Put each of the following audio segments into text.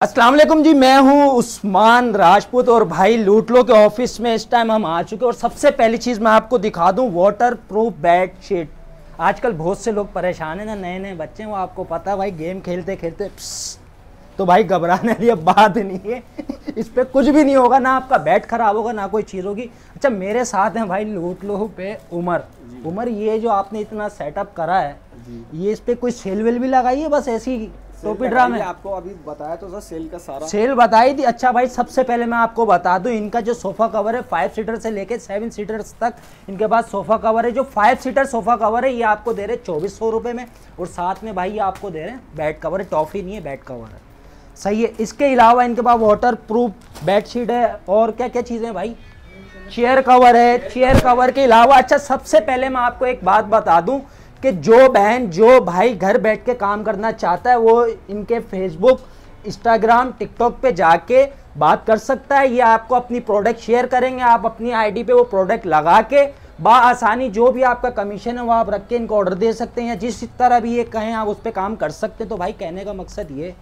अस्सलाम वालेकुम जी मैं हूँ उस्मान राजपूत और भाई लूटलो के ऑफ़िस में इस टाइम हम आ चुके हैं। और सबसे पहली चीज़ मैं आपको दिखा दूँ वाटर प्रूफ बेड शीट आजकल बहुत से लोग परेशान हैं ना नए नए बच्चे हैं वो आपको पता है भाई गेम खेलते खेलते तो भाई घबराने वाली बात नहीं है। इस पर कुछ भी नहीं होगा ना आपका बैट खराब होगा ना कोई चीज़ होगी। अच्छा मेरे साथ हैं भाई लूट लो पे उमर। उमर ये जो आपने इतना सेटअप करा है ये इस पर कोई सेल वेल भी लगाई है बस ऐसी टोपी ड्राम। है आपको अभी बताया तो सर सेल का सारा। सेल बताई थी। अच्छा भाई सबसे पहले मैं आपको बता दूँ इनका जो सोफा कवर है फाइव सीटर से लेके सेवन सीटर तक इनके पास सोफा कवर है जो फाइव सीटर सोफा कवर है ये आपको दे रहे चौबीस सौ रुपये में और साथ में भाई ये आपको दे रहे हैं बेड कवर है टॉफी नहीं है बेड कवर है। सही है। इसके अलावा इनके पास वाटर प्रूफ बेड शीट है और क्या क्या चीज़ें भाई? चेयर कवर है चेयर कवर के अलावा अच्छा सबसे पहले मैं आपको एक बात बता दूँ कि जो बहन, जो भाई घर बैठ के काम करना चाहता है, वो इनके फेसबुक इंस्टाग्राम टिकटॉक पे जाके बात कर सकता है। ये आपको अपनी प्रोडक्ट शेयर करेंगे। आप अपनी आईडी पे वो प्रोडक्ट लगा के आसानी जो भी आपका कमीशन है, वो आप रख के इनको ऑर्डर दे सकते हैं। या जिस तरह भी ये कहें, आप उस पर काम कर सकते हैं। तो भाई, कहने का मकसद ये,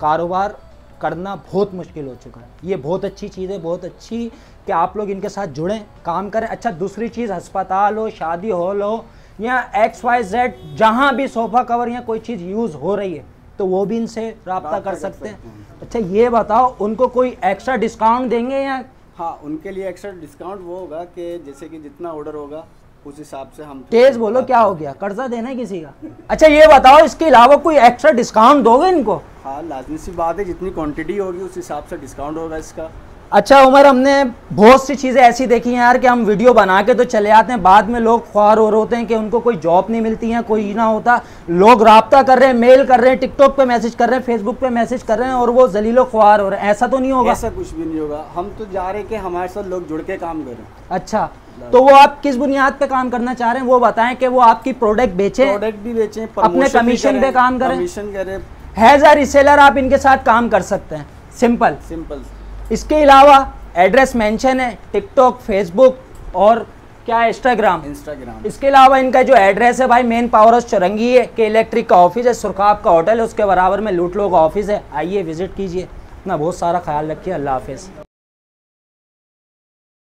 कारोबार करना बहुत मुश्किल हो चुका है। ये बहुत अच्छी चीज़ है, बहुत अच्छी कि आप लोग इनके साथ जुड़ें, काम करें। अच्छा दूसरी चीज़, अस्पताल हो, शादी, हॉल हो या एक्स वाई जेड जहाँ भी सोफा कवर या कोई चीज़ यूज़ हो रही है तो वो भी इनसे रबता कर सकते हैं। अच्छा ये बताओ उनको कोई एक्स्ट्रा डिस्काउंट देंगे या? हाँ उनके लिए एक्स्ट्रा डिस्काउंट वो होगा कि जैसे कि जितना ऑर्डर होगा उस हिसाब से हम तेज बोलो क्या हो गया? कर्जा देना है किसी का? अच्छा ये बताओ इसके अलावा कोई एक्स्ट्रा डिस्काउंट दोगे इनको? हाँ लाजमी सी बात है जितनी क्वांटिटी होगी उस हिसाब से डिस्काउंट होगा इसका। अच्छा उमर हमने बहुत सी चीज़ें ऐसी देखी हैं यार कि हम वीडियो बना के तो चले आते हैं बाद में लोग ख्वार हो रहे होते हैं कि उनको कोई जॉब नहीं मिलती है कोई ना होता। लोग रबता कर रहे हैं मेल कर रहे हैं टिकटॉक पे मैसेज कर रहे हैं फेसबुक पे मैसेज कर रहे हैं और वो जलीलो ख्वार हो रहे हैं। ऐसा तो नहीं होगा? ऐसा कुछ भी नहीं होगा। हम तो जा रहे हैं कि हमारे साथ लोग जुड़ के काम करें। अच्छा तो वो आप किस बुनियाद पे काम करना चाह रहे हैं? वो बताएँ कि वो आपकी प्रोडक्ट बेचे प्रोडक्ट भी बेचे अपने कमीशन पे काम करें। कमीशन करें। हैज़ आर रिसेलर आप इनके साथ काम कर सकते हैं। सिंपल सिंपल इसके अलावा एड्रेस मेंशन है टिकटॉक फेसबुक और क्या इंस्टाग्राम। इंस्टाग्राम। इसके अलावा इनका जो एड्रेस है भाई मेन पावर हाउस चरंगी है के इलेक्ट्रिक का ऑफ़िस है सुरखाब का होटल है उसके बराबर में लूटलो का ऑफ़िस है। आइए विज़िट कीजिए अपना बहुत सारा ख्याल रखिए अल्लाह हाफिज़।